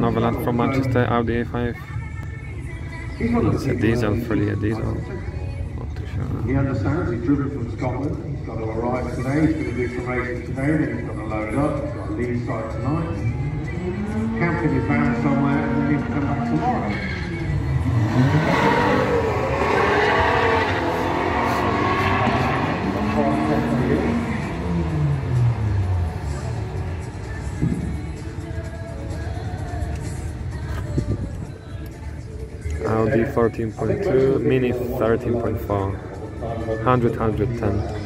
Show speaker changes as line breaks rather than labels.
Noveland from Manchester, Audi A5. It's a diesel, fully a diesel. Not too
He understands, he's driven from Scotland, he's got to arrive today, he's going to do some racing today, then he's got to load up, he's got to leave site tonight, camp in his van somewhere, and then he'll come back tomorrow.
Audi 14.2, Mini 13.4, 100, 110.